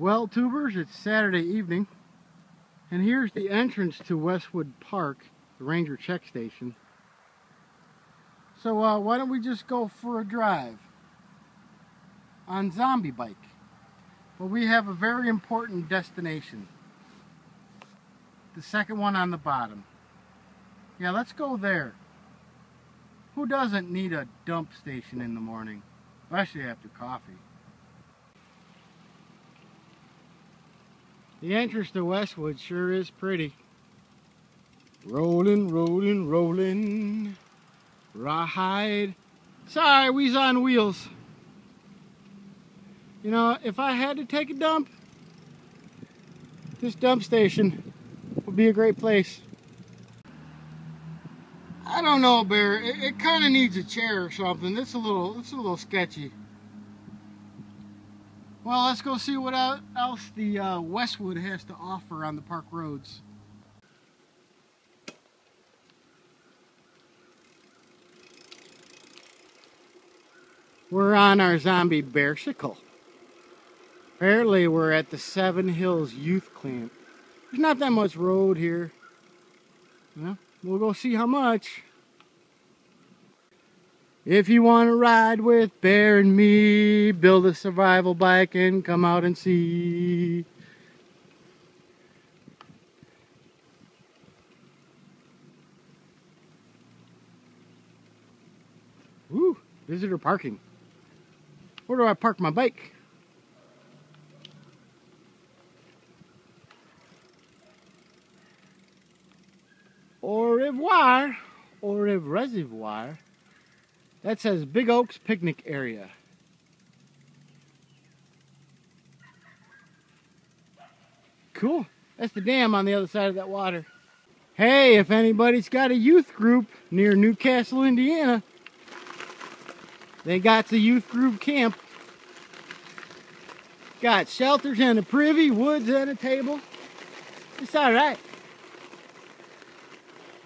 Well, tubers, it's Saturday evening, and here's the entrance to Westwood Park, the Ranger Check Station. So uh, why don't we just go for a drive on Zombie Bike? Well, we have a very important destination. The second one on the bottom. Yeah, let's go there. Who doesn't need a dump station in the morning? Especially after coffee. The entrance to Westwood sure is pretty. Rolling, rolling, rolling. Rawhide. Sorry, we's on wheels. You know, if I had to take a dump, this dump station would be a great place. I don't know, Bear. It, it kind of needs a chair or something. It's a little, it's a little sketchy. Well, let's go see what else the uh, Westwood has to offer on the park roads. We're on our zombie bearsicle. Apparently we're at the Seven Hills Youth Camp. There's not that much road here. Well, we'll go see how much. If you want to ride with Bear and me, build a survival bike and come out and see. Ooh, visitor parking. Where do I park my bike? Au revoir, au reservoir. That says Big Oaks Picnic Area. Cool. That's the dam on the other side of that water. Hey, if anybody's got a youth group near New Castle, Indiana, they got the youth group camp. Got shelters and a privy, woods and a table. It's all right.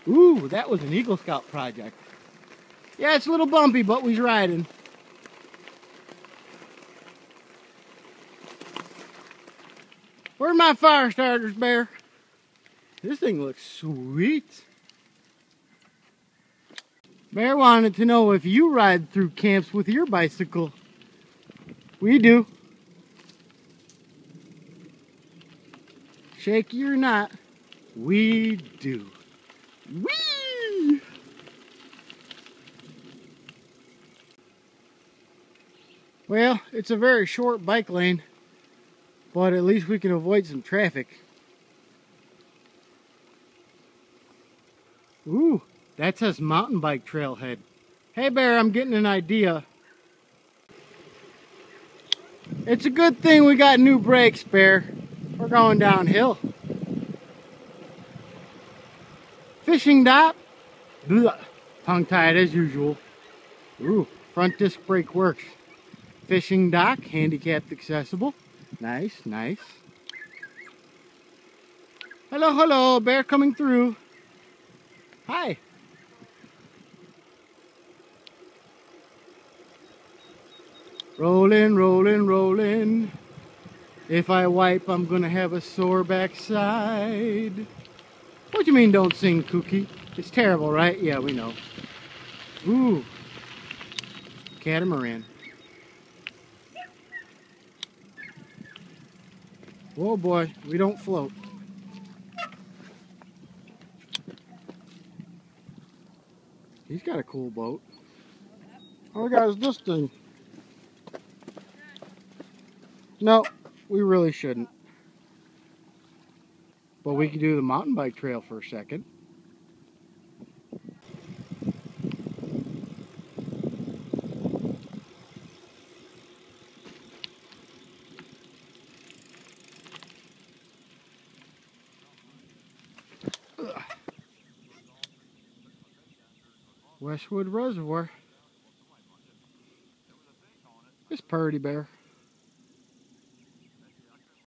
Ooh, that was an Eagle Scout project. Yeah, it's a little bumpy, but we's riding. Where's my fire starters, Bear? This thing looks sweet. Bear wanted to know if you ride through camps with your bicycle. We do. Shaky or not, we do. Whee! Well, it's a very short bike lane, but at least we can avoid some traffic. Ooh, that says mountain bike trailhead. Hey Bear, I'm getting an idea. It's a good thing we got new brakes, Bear. We're going downhill. Fishing dock. Tongue tied as usual. Ooh, front disc brake works. Fishing dock, handicapped accessible. Nice, nice. Hello, hello, bear coming through. Hi. Rolling, rolling, rolling. If I wipe, I'm gonna have a sore backside. What do you mean don't sing, Kooky? It's terrible, right? Yeah, we know. Ooh. Catamaran. Whoa, boy. We don't float. He's got a cool boat. We got is this thing. No, we really shouldn't. But we can do the mountain bike trail for a second. Westwood Reservoir. It's Purdy Bear.